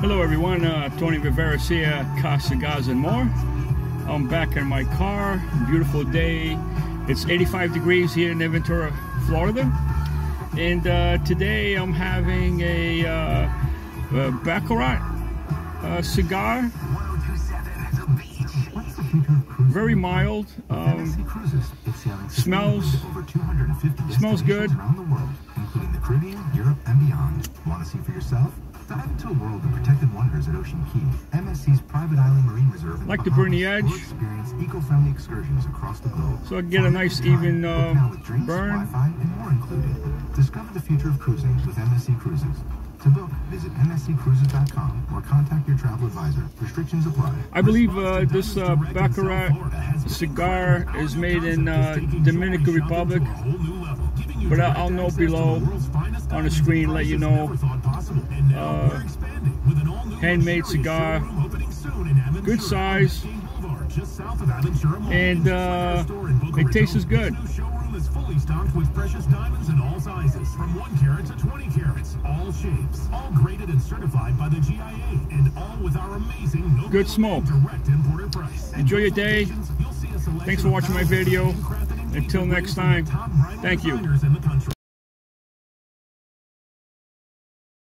Hello everyone, uh, Tony Viveiros here, Casa Cigars and more. I'm back in my car, beautiful day. It's 85 degrees here in Ventura, Florida. And uh, today I'm having a, uh, a Baccarat uh, cigar. Very mild. Um, smells smells good. including the Caribbean, Europe, and beyond. Want to see for yourself? Dive into a world of protected wonders at Ocean Cay. MSC's private island marine reserve. Like to burn the edge. Will experience eco-friendly excursions across the globe. So I get a nice even uh, burn. Wi-Fi, and more included. Discover the future of cruising with MSC Cruises. To book, visit msccruises.com or contact your travel advisor. Restrictions apply. I believe uh, this uh, Baccarat cigar is made in uh, Dominican Republic, but I'll know below on the screen, let you know. Uh, handmade cigar, good size, and uh, it tastes as good is fully stocked with precious diamonds in all sizes, from 1 carat to 20 carats, all shapes, all graded and certified by the GIA, and all with our amazing no good smoke. direct importer price. Enjoy your day. Thanks for watching my video. Until next time, thank you.